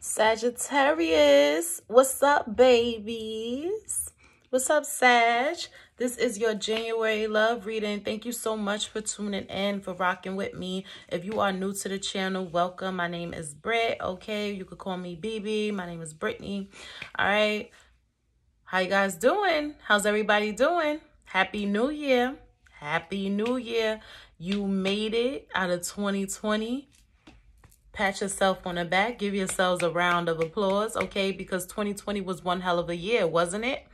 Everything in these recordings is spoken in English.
Sagittarius, what's up, babies? What's up, Sag? This is your January love reading. Thank you so much for tuning in, for rocking with me. If you are new to the channel, welcome. My name is Britt, okay? You could call me BB. My name is Brittany, all right? How you guys doing? How's everybody doing? Happy New Year. Happy New Year. You made it out of 2020 pat yourself on the back, give yourselves a round of applause, okay? Because 2020 was one hell of a year, wasn't it?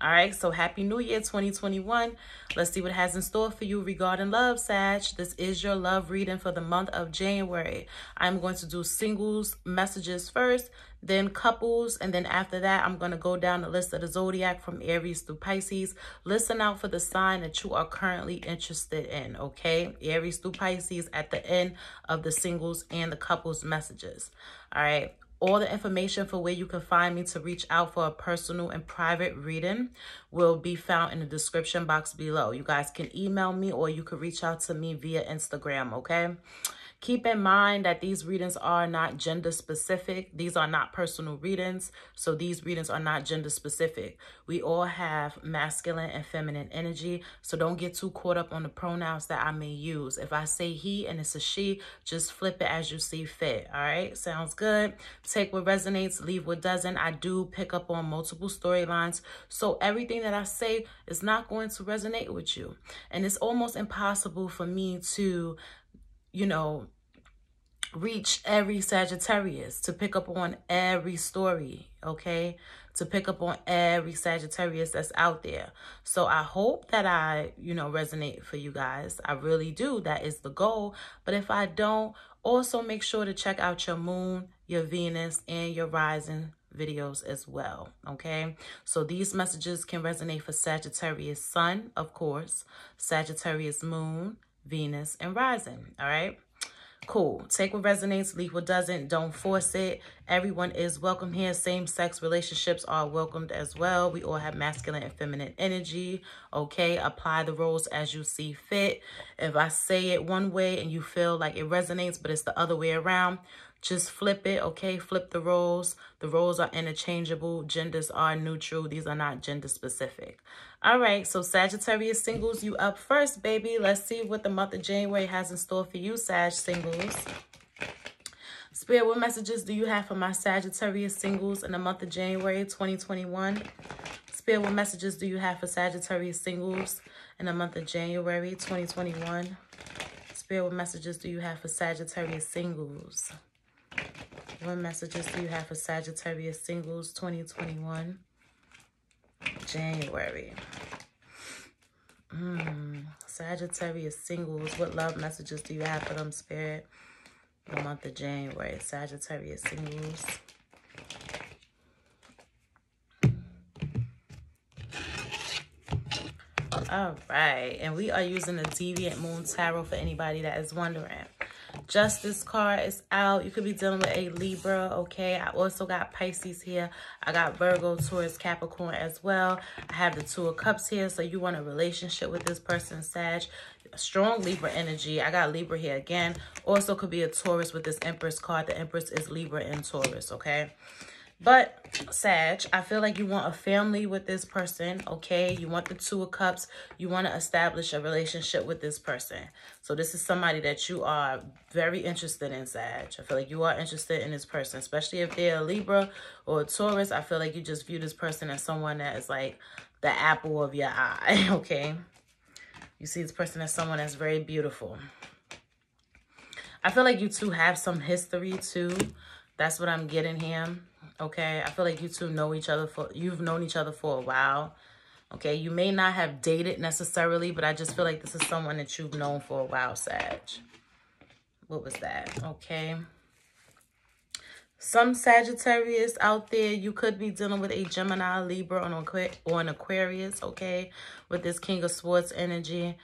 All right, so happy new year 2021. Let's see what has in store for you regarding love, Sag. This is your love reading for the month of January. I'm going to do singles messages first, then couples, and then after that, I'm going to go down the list of the zodiac from Aries through Pisces. Listen out for the sign that you are currently interested in, okay? Aries through Pisces at the end of the singles and the couples messages. All right, all the information for where you can find me to reach out for a personal and private reading will be found in the description box below. You guys can email me or you can reach out to me via Instagram, okay? Keep in mind that these readings are not gender specific. These are not personal readings. So these readings are not gender specific. We all have masculine and feminine energy. So don't get too caught up on the pronouns that I may use. If I say he and it's a she, just flip it as you see fit. All right. Sounds good. Take what resonates, leave what doesn't. I do pick up on multiple storylines. So everything that I say is not going to resonate with you. And it's almost impossible for me to you know, reach every Sagittarius, to pick up on every story, okay? To pick up on every Sagittarius that's out there. So I hope that I, you know, resonate for you guys. I really do. That is the goal. But if I don't, also make sure to check out your moon, your Venus, and your rising videos as well, okay? So these messages can resonate for Sagittarius Sun, of course, Sagittarius Moon, Venus, and rising, all right? Cool. Take what resonates, leave what doesn't. Don't force it. Everyone is welcome here. Same-sex relationships are welcomed as well. We all have masculine and feminine energy. Okay, apply the roles as you see fit. If I say it one way and you feel like it resonates, but it's the other way around, just flip it, okay? Flip the roles. The roles are interchangeable. Genders are neutral. These are not gender specific. All right, so Sagittarius singles, you up first, baby. Let's see what the month of January has in store for you, Sag singles. Spirit, what messages do you have for my Sagittarius singles in the month of January 2021? Spirit, what messages do you have for Sagittarius singles in the month of January 2021? Spirit, what messages do you have for Sagittarius singles? What messages do you have for Sagittarius singles 2021? January. Mm, Sagittarius singles. What love messages do you have for them, Spirit? The month of January. Sagittarius singles. All right. And we are using the Deviant Moon Tarot for anybody that is wondering. Justice card is out. You could be dealing with a Libra, okay? I also got Pisces here. I got Virgo, Taurus, Capricorn as well. I have the Two of Cups here, so you want a relationship with this person, Sag. Strong Libra energy. I got Libra here again. Also could be a Taurus with this Empress card. The Empress is Libra and Taurus, okay? But, Sag, I feel like you want a family with this person, okay? You want the Two of Cups. You want to establish a relationship with this person. So this is somebody that you are very interested in, Sag. I feel like you are interested in this person, especially if they're a Libra or a Taurus. I feel like you just view this person as someone that is like the apple of your eye, okay? You see this person as someone that's very beautiful. I feel like you two have some history, too. That's what I'm getting here okay? I feel like you two know each other for, you've known each other for a while, okay? You may not have dated necessarily, but I just feel like this is someone that you've known for a while, Sag. What was that? Okay. Some Sagittarius out there, you could be dealing with a Gemini, Libra, or an Aquarius, okay? With this King of Swords energy.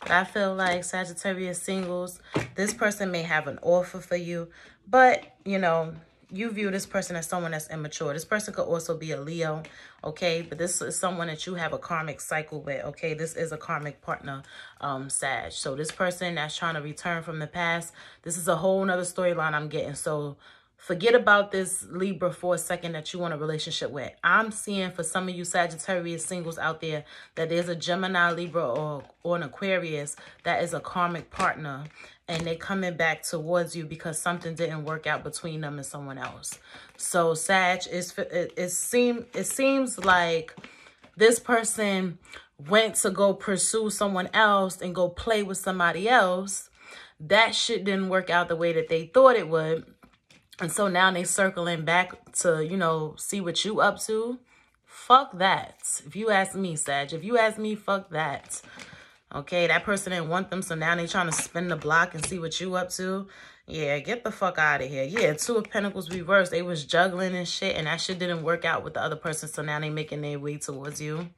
But I feel like Sagittarius singles, this person may have an offer for you. But, you know, you view this person as someone that's immature. This person could also be a Leo, okay? But this is someone that you have a karmic cycle with, okay? This is a karmic partner, um, Sag. So this person that's trying to return from the past, this is a whole nother storyline I'm getting. So Forget about this Libra for a second that you want a relationship with. I'm seeing for some of you Sagittarius singles out there that there's a Gemini, Libra, or, or an Aquarius that is a karmic partner. And they coming back towards you because something didn't work out between them and someone else. So Sag, is, it, it, seem, it seems like this person went to go pursue someone else and go play with somebody else. That shit didn't work out the way that they thought it would and so now they circling back to, you know, see what you up to. Fuck that. If you ask me, Sag, if you ask me, fuck that. Okay, that person didn't want them, so now they trying to spin the block and see what you up to. Yeah, get the fuck out of here. Yeah, two of pentacles reversed. They was juggling and shit, and that shit didn't work out with the other person, so now they making their way towards you.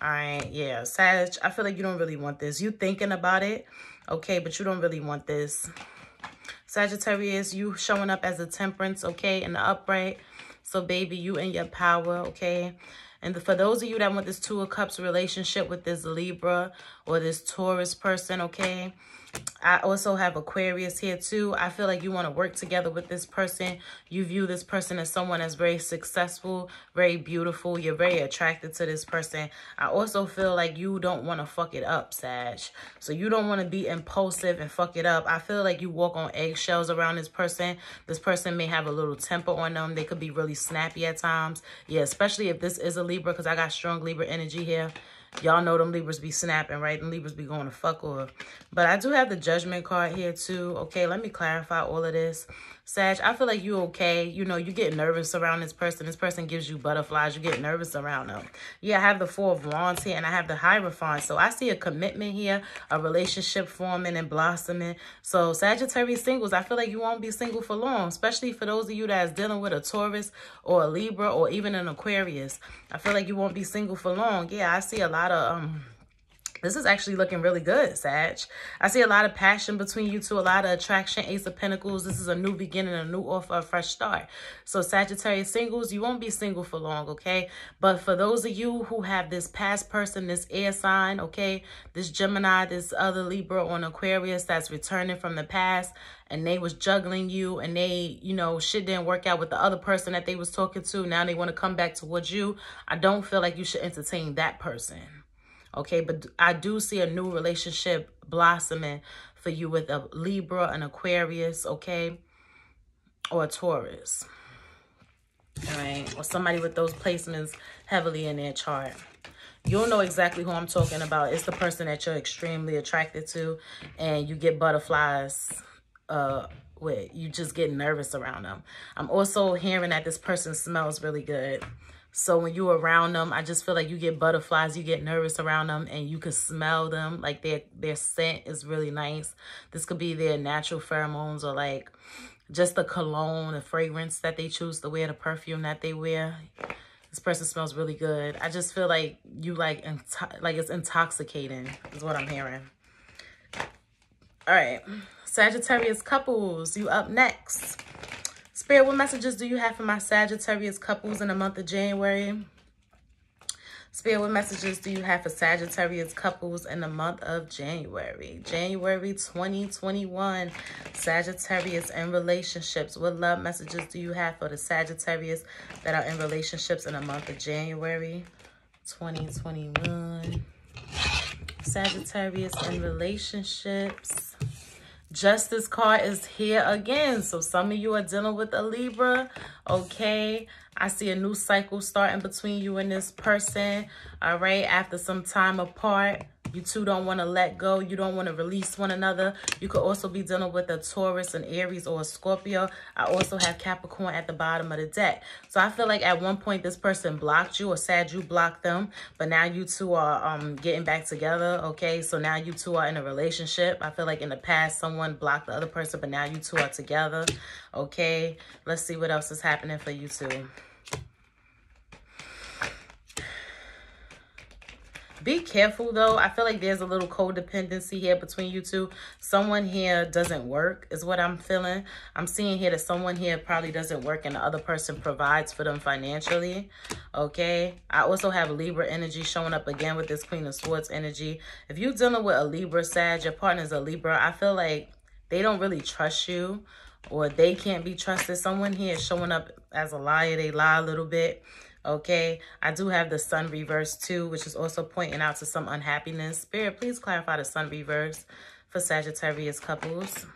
All right, yeah, Sag, I feel like you don't really want this. You thinking about it, okay, but you don't really want this. Sagittarius, you showing up as a temperance, okay, in the upright. So, baby, you in your power, okay? And for those of you that want this Two of Cups relationship with this Libra or this Taurus person, okay? I also have Aquarius here too. I feel like you want to work together with this person. You view this person as someone that's very successful, very beautiful. You're very attracted to this person. I also feel like you don't want to fuck it up, Sag. So you don't want to be impulsive and fuck it up. I feel like you walk on eggshells around this person. This person may have a little temper on them. They could be really snappy at times. Yeah, especially if this is a Libra because I got strong Libra energy here. Y'all know them Libras be snapping, right? And Libras be going to fuck off. But I do have the judgment card here too. Okay, let me clarify all of this. Sag, I feel like you okay. You know, you get nervous around this person. This person gives you butterflies. You get nervous around them. Yeah, I have the Four of Wands here and I have the Hierophant. So I see a commitment here, a relationship forming and blossoming. So Sagittarius singles, I feel like you won't be single for long, especially for those of you that's dealing with a Taurus or a Libra or even an Aquarius. I feel like you won't be single for long. Yeah, I see a lot of... um this is actually looking really good, Sag. I see a lot of passion between you two, a lot of attraction, Ace of Pentacles. This is a new beginning, a new offer, a fresh start. So Sagittarius singles, you won't be single for long, okay? But for those of you who have this past person, this air sign, okay, this Gemini, this other Libra on Aquarius that's returning from the past, and they was juggling you and they, you know, shit didn't work out with the other person that they was talking to. Now they want to come back towards you. I don't feel like you should entertain that person. Okay, but I do see a new relationship blossoming for you with a Libra, an Aquarius, okay? Or a Taurus. All right, or somebody with those placements heavily in their chart. You'll know exactly who I'm talking about. It's the person that you're extremely attracted to and you get butterflies uh, with. You just get nervous around them. I'm also hearing that this person smells really good. So when you're around them, I just feel like you get butterflies, you get nervous around them and you can smell them. Like their, their scent is really nice. This could be their natural pheromones or like just the cologne, the fragrance that they choose to wear, the perfume that they wear. This person smells really good. I just feel like you like, like it's intoxicating is what I'm hearing. All right. Sagittarius couples, you up next. Spirit, what messages do you have for my Sagittarius couples in the month of January? Spirit, what messages do you have for Sagittarius couples in the month of January? January 2021, Sagittarius and relationships. What love messages do you have for the Sagittarius that are in relationships in the month of January 2021? Sagittarius and relationships. Justice card is here again. So some of you are dealing with a Libra, okay? I see a new cycle starting between you and this person, all right? After some time apart. You two don't want to let go. You don't want to release one another. You could also be dealing with a Taurus, an Aries, or a Scorpio. I also have Capricorn at the bottom of the deck. So I feel like at one point this person blocked you or said you blocked them. But now you two are um, getting back together, okay? So now you two are in a relationship. I feel like in the past someone blocked the other person, but now you two are together, okay? Let's see what else is happening for you two. Be careful though. I feel like there's a little codependency here between you two. Someone here doesn't work is what I'm feeling. I'm seeing here that someone here probably doesn't work and the other person provides for them financially. Okay. I also have Libra energy showing up again with this Queen of Swords energy. If you're dealing with a Libra Sag, your partner's a Libra, I feel like they don't really trust you or they can't be trusted. Someone here is showing up as a liar. They lie a little bit. Okay, I do have the sun reverse too, which is also pointing out to some unhappiness. Spirit, please clarify the sun reverse for Sagittarius couples.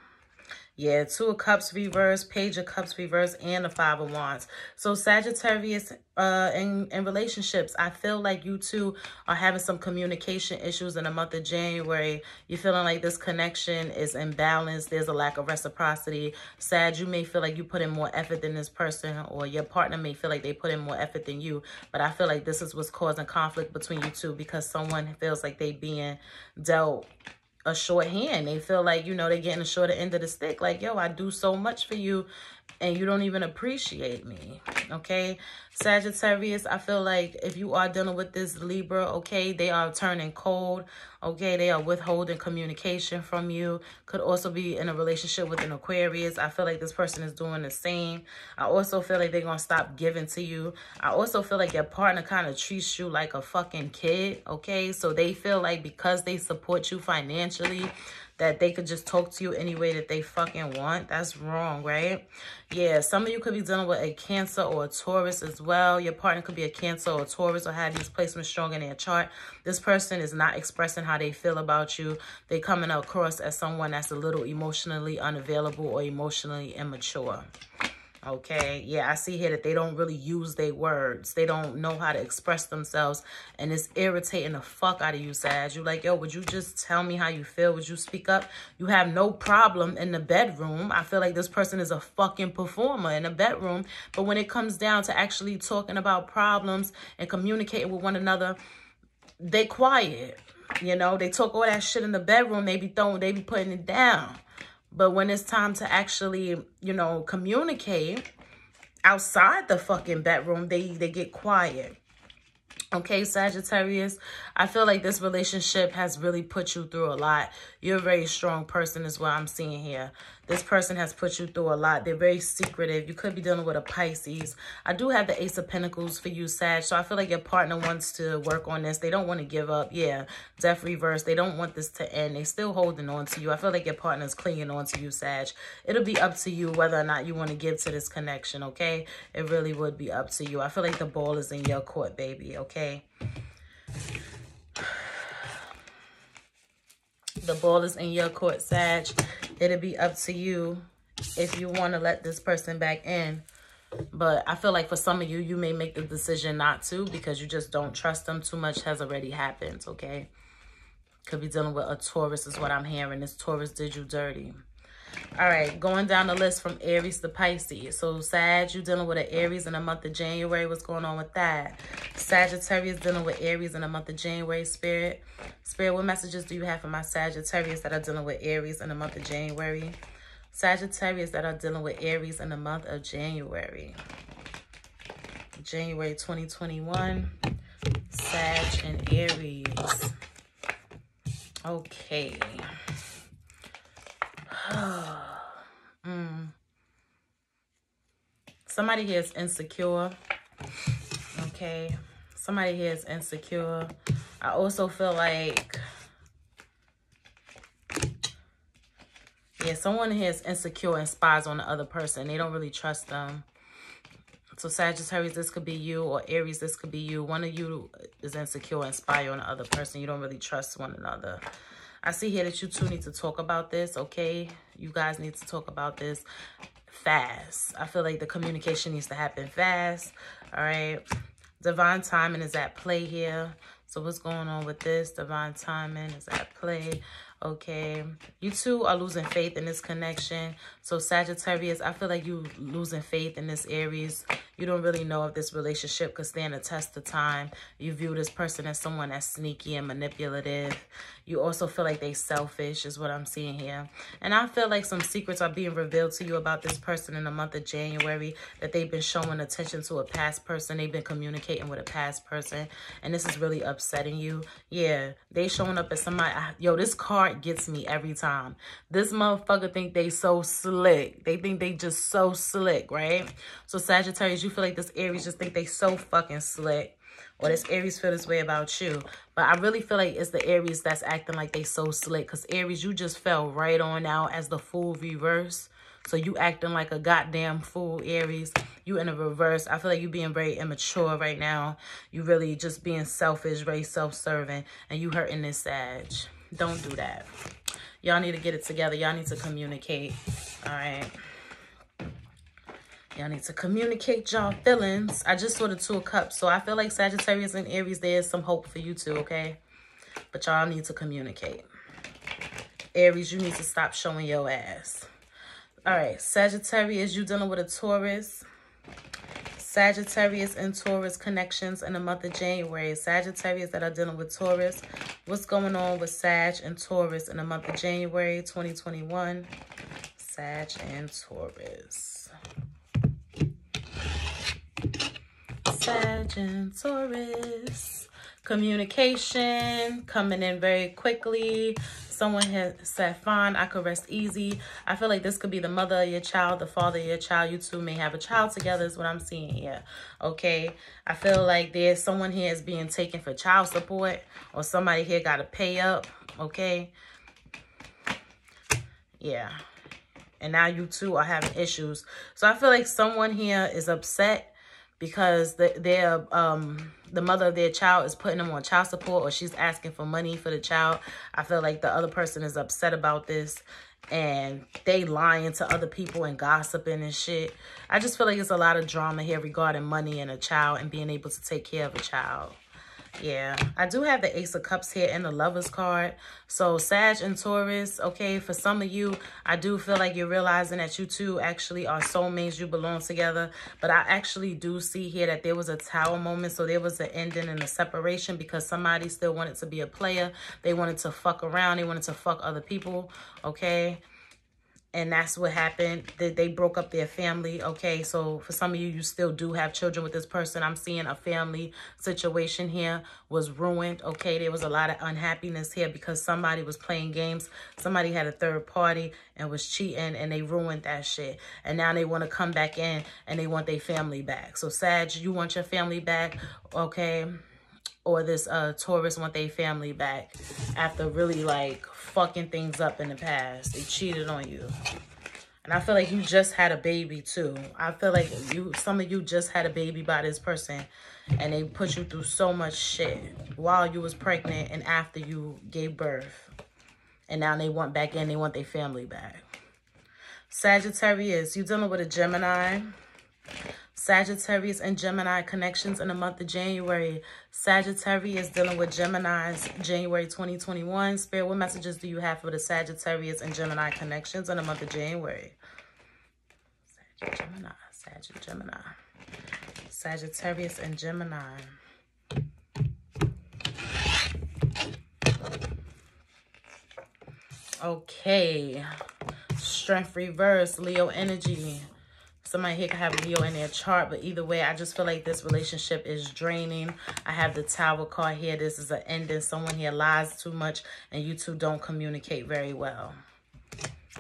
Yeah, Two of Cups reverse, Page of Cups reverse, and the Five of Wands. So Sagittarius uh, in, in relationships, I feel like you two are having some communication issues in the month of January. You're feeling like this connection is imbalanced. There's a lack of reciprocity. Sag, you may feel like you put in more effort than this person or your partner may feel like they put in more effort than you. But I feel like this is what's causing conflict between you two because someone feels like they being dealt a short hand. They feel like, you know, they're getting a shorter end of the stick. Like, yo, I do so much for you and you don't even appreciate me. Okay. Sagittarius, I feel like if you are dealing with this Libra, okay, they are turning cold. Okay. They are withholding communication from you. Could also be in a relationship with an Aquarius. I feel like this person is doing the same. I also feel like they're going to stop giving to you. I also feel like your partner kind of treats you like a fucking kid. Okay. So they feel like because they support you financially, that they could just talk to you any way that they fucking want. That's wrong, right? Yeah, some of you could be dealing with a Cancer or a Taurus as well. Your partner could be a Cancer or a Taurus or have these placements strong in their chart. This person is not expressing how they feel about you. They coming across as someone that's a little emotionally unavailable or emotionally immature. Okay, yeah, I see here that they don't really use their words. They don't know how to express themselves. And it's irritating the fuck out of you, Sag. you're like, yo, would you just tell me how you feel? Would you speak up? You have no problem in the bedroom. I feel like this person is a fucking performer in the bedroom. But when it comes down to actually talking about problems and communicating with one another, they quiet. You know, they talk all that shit in the bedroom. They be throwing, they be putting it down. But when it's time to actually, you know, communicate outside the fucking bedroom, they, they get quiet. Okay, Sagittarius, I feel like this relationship has really put you through a lot. You're a very strong person is what I'm seeing here. This person has put you through a lot. They're very secretive. You could be dealing with a Pisces. I do have the Ace of Pentacles for you, Sag. So I feel like your partner wants to work on this. They don't want to give up. Yeah, Death Reverse. They don't want this to end. They're still holding on to you. I feel like your partner's clinging on to you, Sag. It'll be up to you whether or not you want to give to this connection, okay? It really would be up to you. I feel like the ball is in your court, baby, okay? The ball is in your court, Sag. It'll be up to you if you want to let this person back in. But I feel like for some of you, you may make the decision not to because you just don't trust them. Too much has already happened, okay? Could be dealing with a Taurus is what I'm hearing. This Taurus did you dirty. All right, going down the list from Aries to Pisces. So Sag, you dealing with an Aries in the month of January. What's going on with that? Sagittarius dealing with Aries in the month of January. Spirit, Spirit, what messages do you have for my Sagittarius that are dealing with Aries in the month of January? Sagittarius that are dealing with Aries in the month of January. January 2021. Sag and Aries. Okay. mm. Somebody here is insecure. Okay. Somebody here is insecure. I also feel like... Yeah, someone here is insecure and spies on the other person. They don't really trust them. So Sagittarius, this could be you, or Aries, this could be you. One of you is insecure and spy on the other person. You don't really trust one another. I see here that you two need to talk about this, okay? You guys need to talk about this fast. I feel like the communication needs to happen fast, all right? Divine timing is at play here. So what's going on with this? Divine timing is at play. Okay. You two are losing faith in this connection. So Sagittarius, I feel like you losing faith in this Aries. You don't really know if this relationship could stand a test of time. You view this person as someone that's sneaky and manipulative. You also feel like they selfish is what I'm seeing here. And I feel like some secrets are being revealed to you about this person in the month of January. That they've been showing attention to a past person. They've been communicating with a past person. And this is really upsetting you. Yeah, they showing up as somebody. Yo, this card gets me every time. This motherfucker think they so. They think they just so slick, right? So Sagittarius, you feel like this Aries just think they so fucking slick or this Aries feel this way about you. But I really feel like it's the Aries that's acting like they so slick. Because Aries, you just fell right on out as the Fool reverse. So you acting like a goddamn fool, Aries. You in a reverse. I feel like you being very immature right now. You really just being selfish, very self-serving. And you hurting this Sag. Don't do that. Y'all need to get it together. Y'all need to communicate. All right. Y'all need to communicate y'all feelings. I just saw the Two of Cups. So I feel like Sagittarius and Aries, there's some hope for you too, okay? But y'all need to communicate. Aries, you need to stop showing your ass. All right, Sagittarius, you dealing with a Taurus. Sagittarius and Taurus connections in the month of January. Sagittarius that are dealing with Taurus. What's going on with Sag and Taurus in the month of January 2021? Sag and Taurus. Sag and Taurus. Communication coming in very quickly. Someone has said, fine, I could rest easy. I feel like this could be the mother of your child, the father of your child. You two may have a child together is what I'm seeing here. Okay. I feel like there's someone here is being taken for child support or somebody here got to pay up. Okay. Yeah. And now you two are having issues. So I feel like someone here is upset because the, their um the mother of their child is putting them on child support or she's asking for money for the child. I feel like the other person is upset about this and they lying to other people and gossiping and shit. I just feel like it's a lot of drama here regarding money and a child and being able to take care of a child. Yeah, I do have the Ace of Cups here and the Lovers card. So Sag and Taurus, okay, for some of you, I do feel like you're realizing that you two actually are soulmates. You belong together. But I actually do see here that there was a tower moment. So there was an ending and a separation because somebody still wanted to be a player. They wanted to fuck around. They wanted to fuck other people, okay? And that's what happened. That they broke up their family okay? So for some of you you still do have children with this person. I'm seeing a family situation here was ruined okay? There was a lot of unhappiness here because somebody was playing games. Somebody had a third party and was cheating and they ruined that shit. And now they want to come back in and they want their family back. So sag you want your family back okay or this uh Taurus want their family back after really like fucking things up in the past. They cheated on you. And I feel like you just had a baby too. I feel like you some of you just had a baby by this person and they put you through so much shit while you was pregnant and after you gave birth. And now they want back in, they want their family back. Sagittarius, you dealing with a Gemini. Sagittarius and Gemini connections in the month of January. Sagittarius dealing with Gemini's January 2021. Spirit, what messages do you have for the Sagittarius and Gemini connections in the month of January? Sag Gemini, Gemini. Sagittarius and Gemini. Okay. Strength reverse, Leo energy. Somebody here could have Leo in their chart, but either way, I just feel like this relationship is draining. I have the Tower card here. This is an ending. Someone here lies too much, and you two don't communicate very well.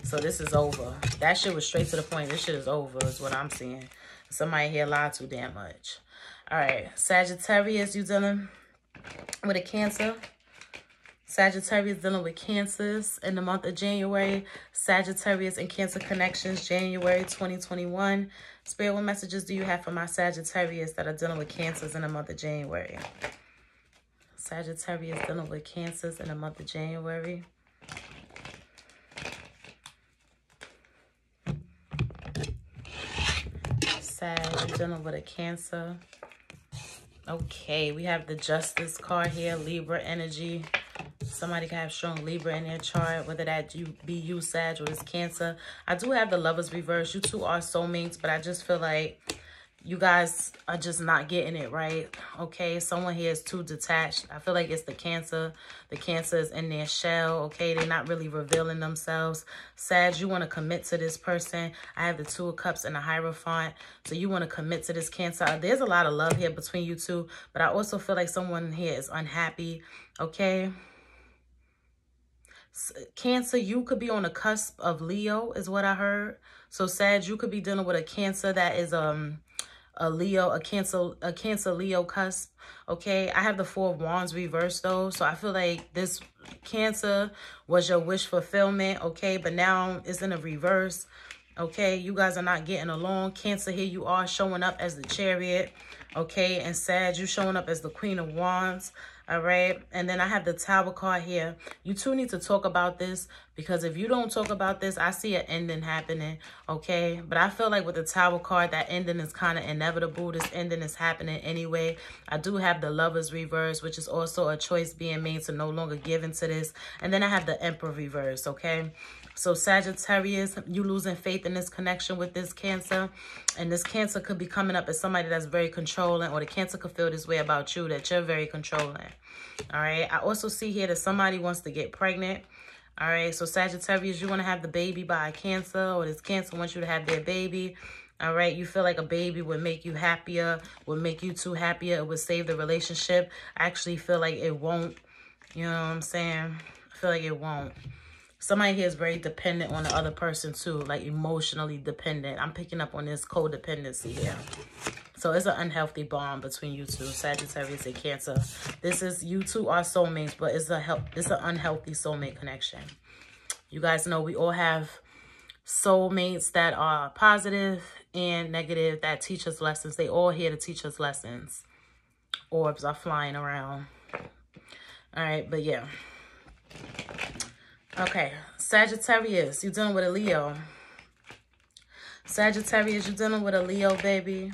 So this is over. That shit was straight to the point. This shit is over is what I'm seeing. Somebody here lied too damn much. All right. Sagittarius, you dealing with a Cancer? Sagittarius dealing with cancers in the month of January. Sagittarius and Cancer connections, January 2021. Spirit, what messages do you have for my Sagittarius that are dealing with cancers in the month of January? Sagittarius dealing with cancers in the month of January. Sag dealing with a cancer. Okay, we have the Justice card here, Libra energy. Somebody can have strong Libra in their chart, whether that you be you, Sag, or it's Cancer. I do have the Lovers reverse. You two are soulmates, but I just feel like you guys are just not getting it right. Okay, someone here is too detached. I feel like it's the Cancer. The Cancer is in their shell. Okay, they're not really revealing themselves. Sag, you want to commit to this person. I have the Two of Cups and the Hierophant. So you want to commit to this Cancer. Uh, there's a lot of love here between you two, but I also feel like someone here is unhappy. Okay. Cancer, you could be on the cusp of Leo is what I heard. So Sag, you could be dealing with a Cancer that is um a Leo, a Cancer, a Cancer Leo cusp. Okay, I have the Four of Wands reversed though, so I feel like this Cancer was your wish fulfillment. Okay, but now it's in a reverse. Okay, you guys are not getting along. Cancer, here you are showing up as the chariot. Okay, and Sag, you showing up as the Queen of Wands all right? And then i have the tower card here. You two need to talk about this because if you don't talk about this i see an ending happening okay? But i feel like with the tower card that ending is kind of inevitable. This ending is happening anyway. I do have the lovers reverse which is also a choice being made to no longer give into this. And then i have the emperor reverse okay so Sagittarius, you losing faith in this connection with this Cancer. And this Cancer could be coming up as somebody that's very controlling or the Cancer could feel this way about you, that you're very controlling. All right. I also see here that somebody wants to get pregnant. All right. So Sagittarius, you want to have the baby by Cancer or this Cancer wants you to have their baby. All right. You feel like a baby would make you happier, would make you two happier. It would save the relationship. I actually feel like it won't. You know what I'm saying? I feel like it won't. Somebody here is very dependent on the other person too, like emotionally dependent. I'm picking up on this codependency here. So it's an unhealthy bond between you two, Sagittarius and Cancer. This is, you two are soulmates, but it's a help, it's an unhealthy soulmate connection. You guys know we all have soulmates that are positive and negative that teach us lessons. They all here to teach us lessons. Orbs are flying around. All right, but yeah. Okay, Sagittarius, you're dealing with a Leo. Sagittarius, you're dealing with a Leo, baby.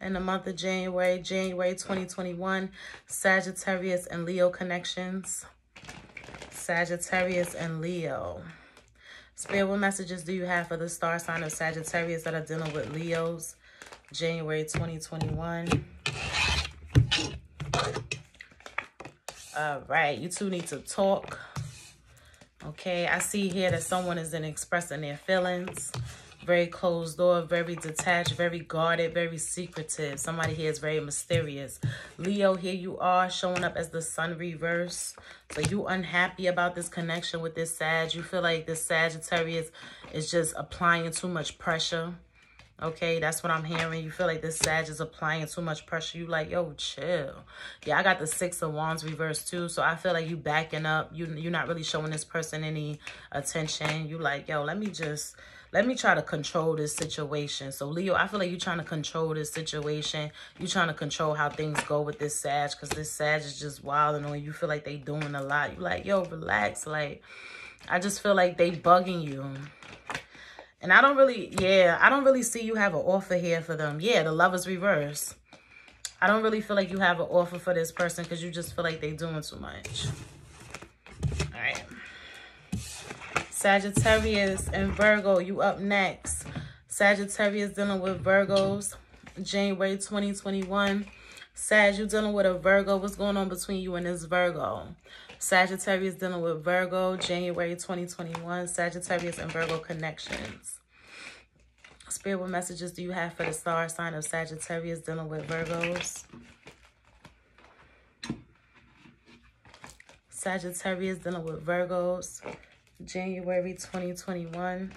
In the month of January, January 2021, Sagittarius and Leo connections. Sagittarius and Leo. Spirit, what messages do you have for the star sign of Sagittarius that are dealing with Leos? January 2021. All right, you two need to talk. Okay, I see here that someone is in expressing their feelings. Very closed door, very detached, very guarded, very secretive. Somebody here is very mysterious. Leo, here you are showing up as the sun reverse. So you unhappy about this connection with this Sag. You feel like this Sagittarius is just applying too much pressure. Okay, that's what I'm hearing. You feel like this Sag is applying too much pressure. You like, yo, chill. Yeah, I got the Six of Wands reversed too. So I feel like you backing up. You, you're not really showing this person any attention. You like, yo, let me just, let me try to control this situation. So Leo, I feel like you're trying to control this situation. You're trying to control how things go with this Sag. Because this Sag is just wild and you feel like they doing a lot. You like, yo, relax. Like, I just feel like they bugging you. And I don't really, yeah, I don't really see you have an offer here for them. Yeah, the lover's reverse. I don't really feel like you have an offer for this person because you just feel like they're doing too much. All right. Sagittarius and Virgo, you up next. Sagittarius dealing with Virgos, January 2021. Sag, you're dealing with a Virgo. What's going on between you and this Virgo? Sagittarius dealing with Virgo, January 2021. Sagittarius and Virgo connections. Spirit, what messages do you have for the star sign of Sagittarius dealing with Virgos? Sagittarius dealing with Virgos, January 2021.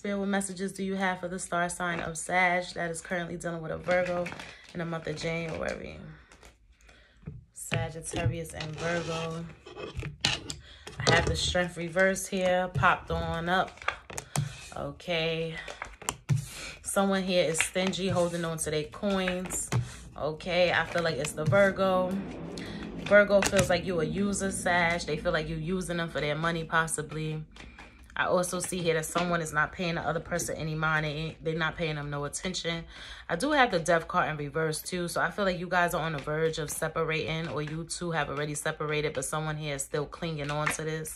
Spirit, what messages do you have for the star sign of Sag that is currently dealing with a Virgo in the month of January? Sagittarius and Virgo. I have the strength reverse here, popped on up. Okay. Someone here is stingy, holding on to their coins. Okay, I feel like it's the Virgo. Virgo feels like you a user, Sag. They feel like you're using them for their money, possibly. I also see here that someone is not paying the other person any money. They're not paying them no attention. I do have the death card in reverse too. So I feel like you guys are on the verge of separating or you two have already separated, but someone here is still clinging on to this.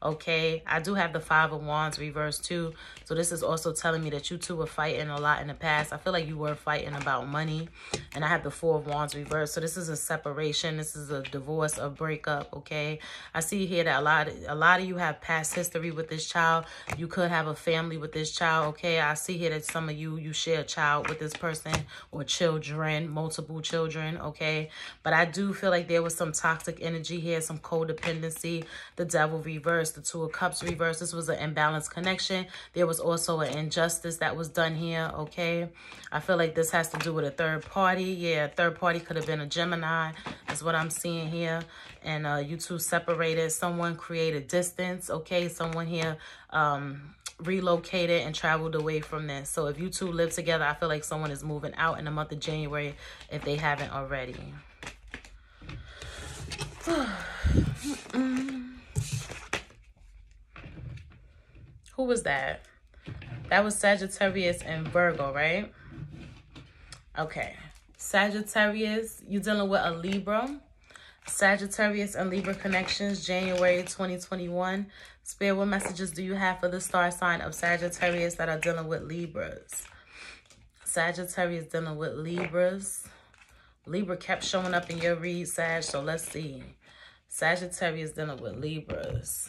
Okay. I do have the five of wands reverse too. So this is also telling me that you two were fighting a lot in the past. I feel like you were fighting about money and I have the four of wands reverse. So this is a separation. This is a divorce, a breakup. Okay. I see here that a lot, a lot of you have past history with this child. You could have a family with this child. Okay. I see here that some of you, you share a child with this person or children, multiple children. Okay. But I do feel like there was some toxic energy here, some codependency, the devil reversed, the two of cups reversed. This was an imbalanced connection. There was also an injustice that was done here. Okay. I feel like this has to do with a third party. Yeah. Third party could have been a Gemini is what I'm seeing here. And uh, you two separated. Someone created distance. Okay. Someone here um, relocated and traveled away from this. So if you two live together, I feel like someone is moving out in the month of January if they haven't already. Who was that? That was Sagittarius and Virgo, right? Okay. Sagittarius, you're dealing with a Libra. Sagittarius and Libra connections, January 2021. Spirit, what messages do you have for the star sign of Sagittarius that are dealing with Libras? Sagittarius dealing with Libras. Libra kept showing up in your read, Sag, so let's see. Sagittarius dealing with Libras.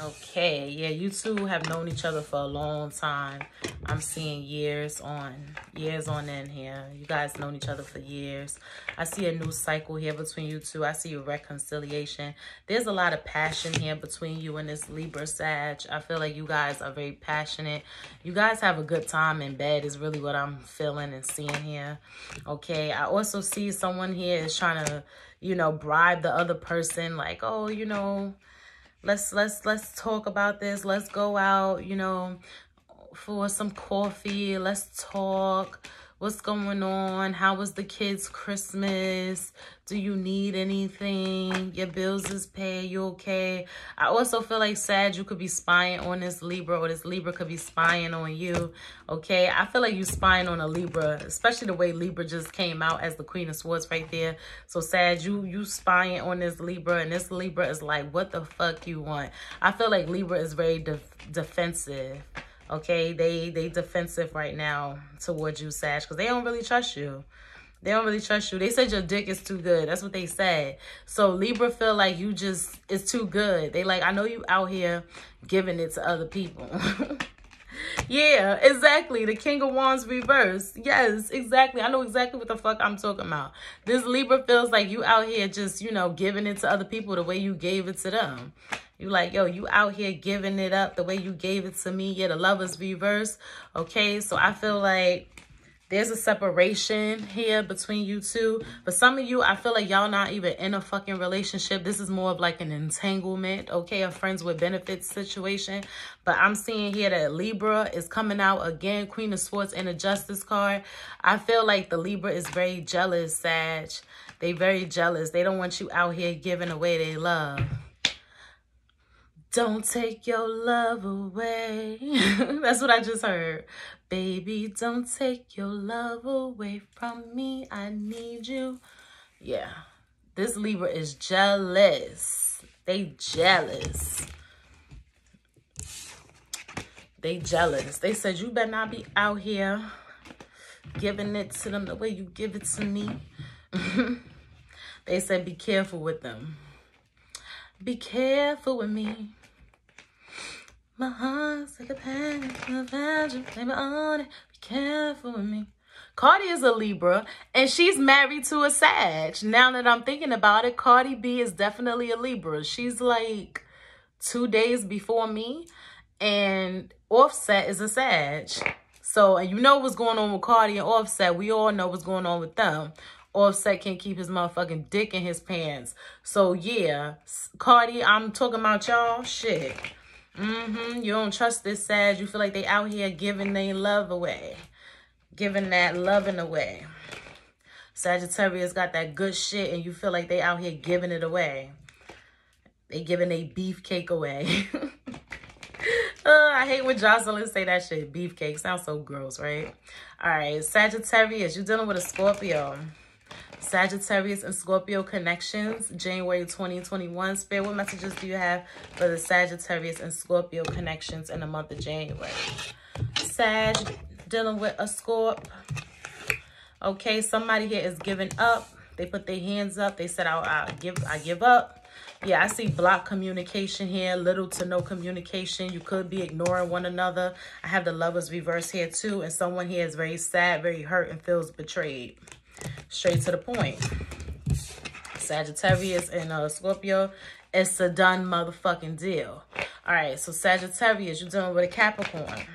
Okay, yeah, you two have known each other for a long time. I'm seeing years on, years on in here. You guys known each other for years. I see a new cycle here between you two. I see a reconciliation. There's a lot of passion here between you and this Libra Sag. I feel like you guys are very passionate. You guys have a good time in bed is really what I'm feeling and seeing here. Okay, I also see someone here is trying to, you know, bribe the other person like, oh, you know, let's let's let's talk about this let's go out you know for some coffee let's talk What's going on? How was the kids' Christmas? Do you need anything? Your bills is paid. You okay? I also feel like Sag, you could be spying on this Libra or this Libra could be spying on you. Okay? I feel like you spying on a Libra, especially the way Libra just came out as the Queen of Swords right there. So Sag, you, you spying on this Libra and this Libra is like, what the fuck you want? I feel like Libra is very de defensive okay they they defensive right now towards you Sag because they don't really trust you they don't really trust you. They said your dick is too good. That's what they said. So libra feel like you just it's too good. They like i know you out here giving it to other people. Yeah exactly. The king of wands reverse yes exactly. I know exactly what the fuck i'm talking about. This libra feels like you out here just you know giving it to other people the way you gave it to them. You like, yo, you out here giving it up the way you gave it to me. Yeah, the Lovers reverse. Okay, so I feel like there's a separation here between you two. But some of you, I feel like y'all not even in a fucking relationship. This is more of like an entanglement, okay? A friends with benefits situation. But I'm seeing here that Libra is coming out again. Queen of Swords and a Justice card. I feel like the Libra is very jealous, Sag. They very jealous. They don't want you out here giving away their love. Don't take your love away. That's what I just heard. Baby, don't take your love away from me. I need you. Yeah. This Libra is jealous. They jealous. They jealous. They said you better not be out here giving it to them the way you give it to me. they said be careful with them. Be careful with me. My heart's like a pack of magic, blame it on it. Be careful with me. Cardi is a Libra and she's married to a Sag. Now that I'm thinking about it, Cardi B is definitely a Libra. She's like two days before me and Offset is a Sag. So, and you know what's going on with Cardi and Offset. We all know what's going on with them. Offset can't keep his motherfucking dick in his pants. So, yeah, Cardi, I'm talking about y'all. Shit. Mm-hmm. You don't trust this Sag. You feel like they out here giving their love away. Giving that loving away. Sagittarius got that good shit and you feel like they out here giving it away. They giving a beefcake away. uh, I hate when Jocelyn say that shit. Beefcake. Sounds so gross, right? All right. Sagittarius, you're dealing with a Scorpio. Sagittarius and Scorpio connections, January 2021. Spirit, what messages do you have for the Sagittarius and Scorpio connections in the month of January? Sag, dealing with a Scorp. Okay, somebody here is giving up. They put their hands up. They said, I, I give, I give up. Yeah, I see block communication here, little to no communication. You could be ignoring one another. I have the lovers reverse here too. And someone here is very sad, very hurt, and feels betrayed. Straight to the point. Sagittarius and uh, Scorpio, it's a done motherfucking deal. All right, so Sagittarius, you're dealing with a Capricorn.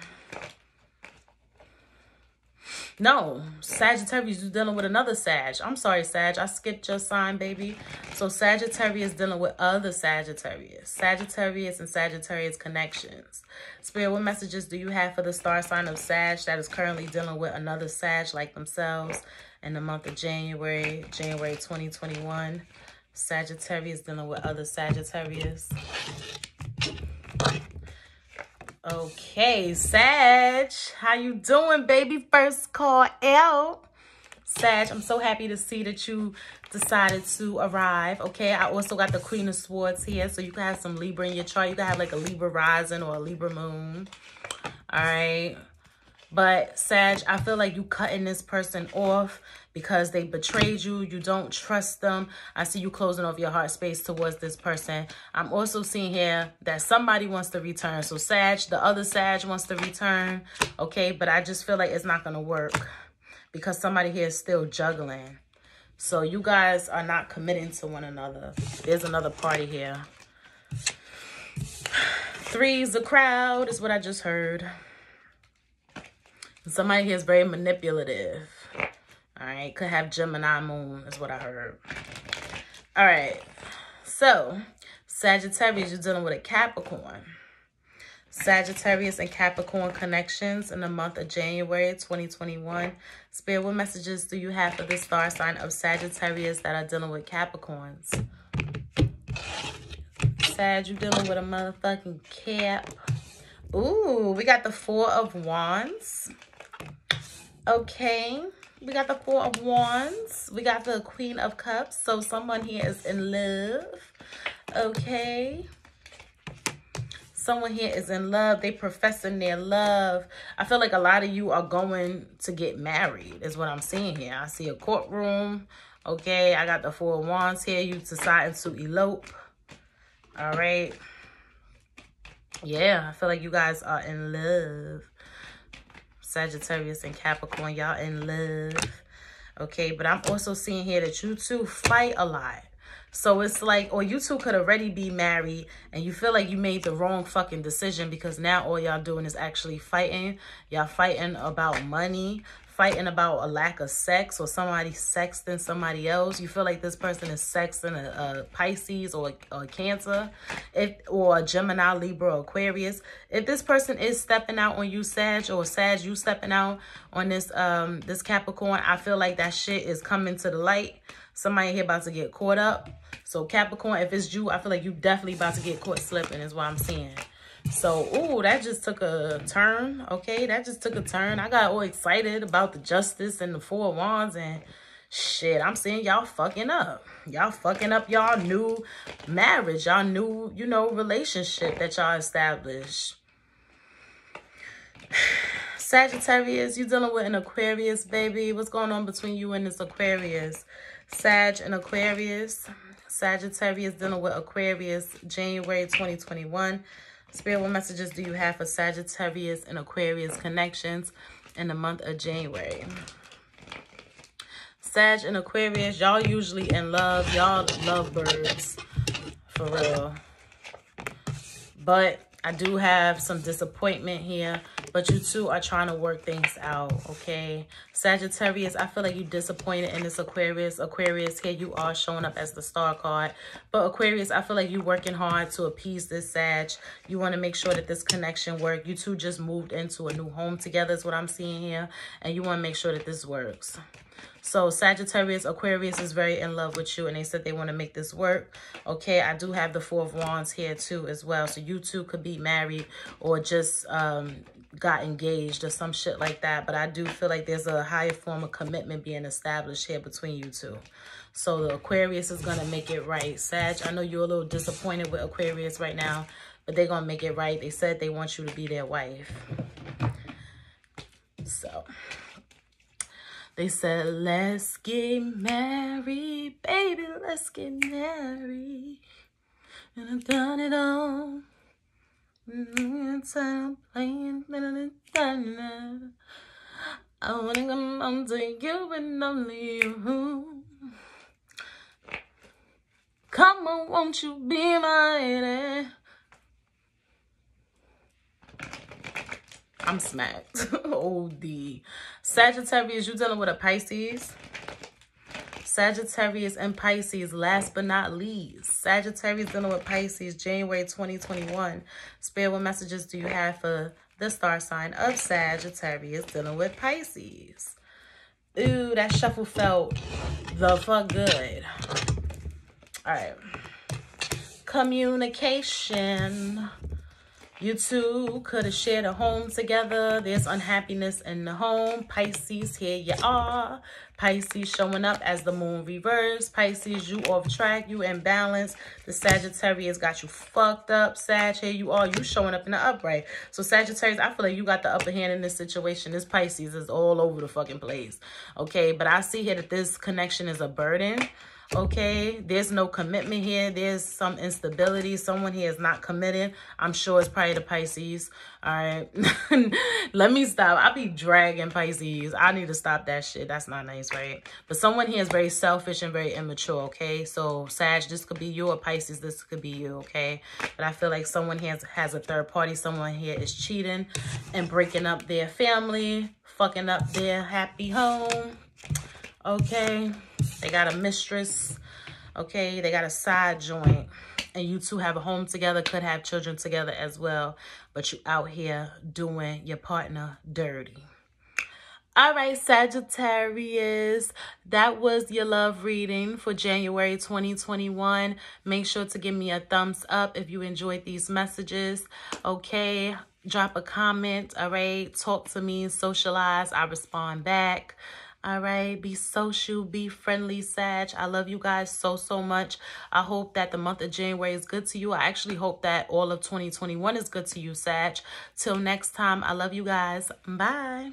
No, Sagittarius, you're dealing with another Sag. I'm sorry, Sag. I skipped your sign, baby. So Sagittarius dealing with other Sagittarius. Sagittarius and Sagittarius connections. Spirit, what messages do you have for the star sign of Sag that is currently dealing with another Sag like themselves in the month of January, January 2021? Sagittarius dealing with other Sagittarius. Okay, Sag, how you doing, baby? First call out. Sag, I'm so happy to see that you decided to arrive. Okay, I also got the Queen of Swords here, so you can have some Libra in your chart. You can have like a Libra rising or a Libra moon. All right. But Sag, I feel like you cutting this person off because they betrayed you. You don't trust them. I see you closing off your heart space towards this person. I'm also seeing here that somebody wants to return. So Sag, the other Sag wants to return. Okay, but I just feel like it's not going to work because somebody here is still juggling. So you guys are not committing to one another. There's another party here. Three's the crowd is what I just heard. Somebody here is very manipulative. All right. Could have Gemini moon is what I heard. All right. So, Sagittarius, you're dealing with a Capricorn. Sagittarius and Capricorn connections in the month of January 2021. Spirit, what messages do you have for the star sign of Sagittarius that are dealing with Capricorns? Sag, you're dealing with a motherfucking cap. Ooh, we got the Four of Wands. Okay. We got the Four of Wands. We got the Queen of Cups. So someone here is in love. Okay. Someone here is in love. They professing their love. I feel like a lot of you are going to get married is what I'm seeing here. I see a courtroom. Okay. I got the Four of Wands here. You deciding to elope. All right. Yeah. I feel like you guys are in love. Sagittarius and Capricorn, y'all in love. Okay, but I'm also seeing here that you two fight a lot. So it's like, or you two could already be married and you feel like you made the wrong fucking decision because now all y'all doing is actually fighting. Y'all fighting about money, fighting about a lack of sex or somebody sexting somebody else. You feel like this person is sexting a, a Pisces or a, a Cancer if, or a Gemini, Libra, Aquarius. If this person is stepping out on you, Sag, or Sag, you stepping out on this um this Capricorn, I feel like that shit is coming to the light. Somebody here about to get caught up. So Capricorn, if it's you, I feel like you definitely about to get caught slipping is what I'm seeing. So, ooh, that just took a turn. Okay, that just took a turn. I got all excited about the justice and the four wands and shit. I'm seeing y'all fucking up. Y'all fucking up y'all new marriage, y'all new, you know, relationship that y'all established. Sagittarius, you dealing with an Aquarius, baby. What's going on between you and this Aquarius? Sag and Aquarius. Sagittarius dealing with Aquarius, January 2021. Spirit, what messages do you have for Sagittarius and Aquarius connections in the month of January? Sag and Aquarius, y'all usually in love. Y'all love birds, for real. But I do have some disappointment here, but you two are trying to work things out, okay? Sagittarius, I feel like you disappointed in this Aquarius. Aquarius, here you are showing up as the star card. But Aquarius, I feel like you working hard to appease this Sag. You want to make sure that this connection work. You two just moved into a new home together is what I'm seeing here. And you want to make sure that this works. So Sagittarius, Aquarius is very in love with you and they said they want to make this work. Okay, I do have the Four of Wands here too as well. So you two could be married or just um, got engaged or some shit like that. But I do feel like there's a higher form of commitment being established here between you two. So the Aquarius is going to make it right. Sag, I know you're a little disappointed with Aquarius right now, but they're going to make it right. They said they want you to be their wife. So... They said, let's get married, baby, let's get married. And I've done it all. Time playing, I wanna come home to you and only you. Come on, won't you be my? I'm smacked. Oh, OD. Sagittarius, you dealing with a Pisces. Sagittarius and Pisces, last but not least. Sagittarius dealing with Pisces, January 2021. Spare what messages do you have for the star sign of Sagittarius dealing with Pisces? Ooh, that shuffle felt the fuck good. All right. Communication. You two could have shared a home together. There's unhappiness in the home. Pisces, here you are. Pisces showing up as the moon reverse. Pisces, you off track. You imbalance. The Sagittarius got you fucked up. Sag, here you are. You showing up in the upright. So Sagittarius, I feel like you got the upper hand in this situation. This Pisces is all over the fucking place. Okay, but I see here that this connection is a burden okay? There's no commitment here. There's some instability. Someone here is not committed i'm sure it's probably the pisces. All right? Let me stop. I be dragging pisces. I need to stop that shit. That's not nice right? But someone here is very selfish and very immature okay? So sag this could be you or pisces. This could be you okay? But i feel like someone here has, has a third party. Someone here is cheating and breaking up their family fucking up their happy home okay they got a mistress. Okay, they got a side joint. And you two have a home together, could have children together as well. But you out here doing your partner dirty. All right, Sagittarius, that was your love reading for January 2021. Make sure to give me a thumbs up if you enjoyed these messages. Okay, drop a comment. All right, talk to me, socialize. I respond back. All right. Be social. Be friendly, Sag. I love you guys so, so much. I hope that the month of January is good to you. I actually hope that all of 2021 is good to you, Sag. Till next time, I love you guys. Bye.